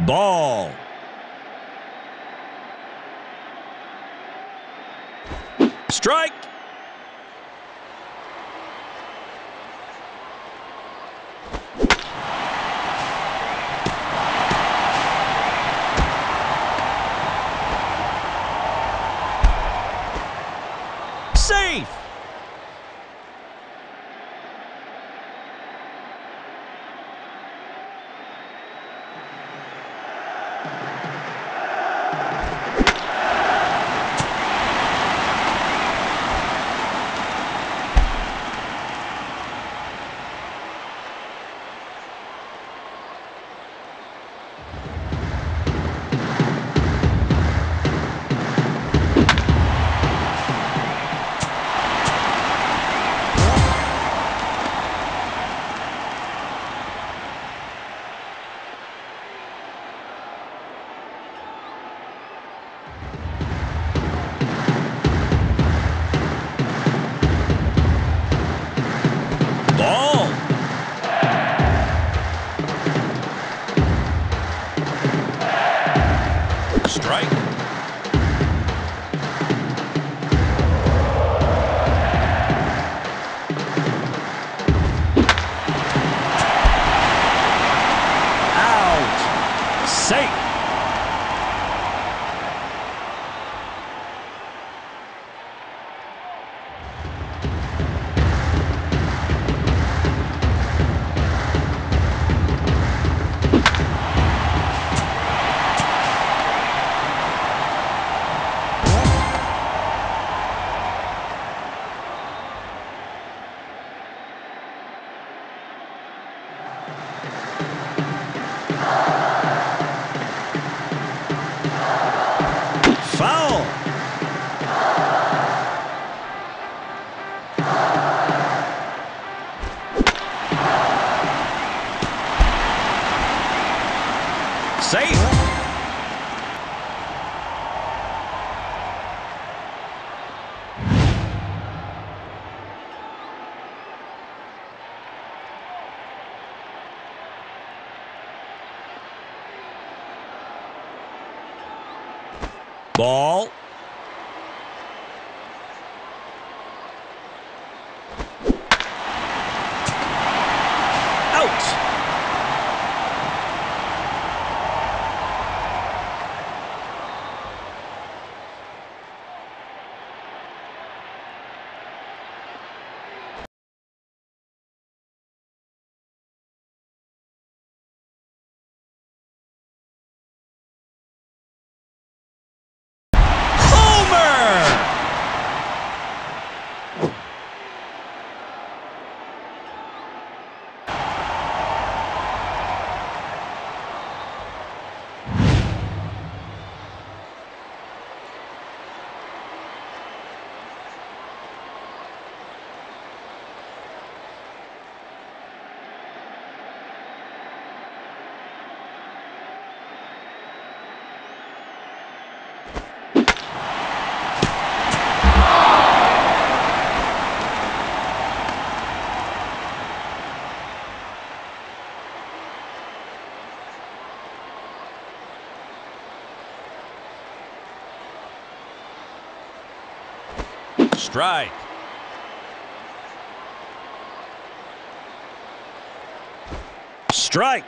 Ball. Strike. Safe. Ball. Strike. Strike.